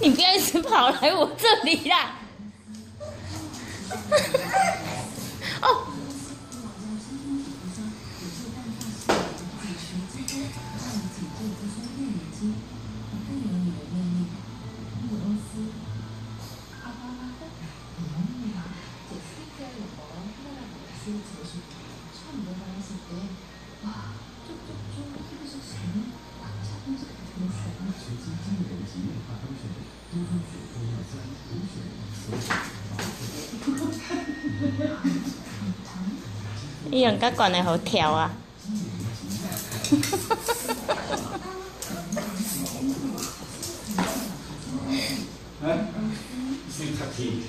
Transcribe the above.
你不要直跑来我这里啦！哦。伊用较悬的好跳啊！哎，先插旗。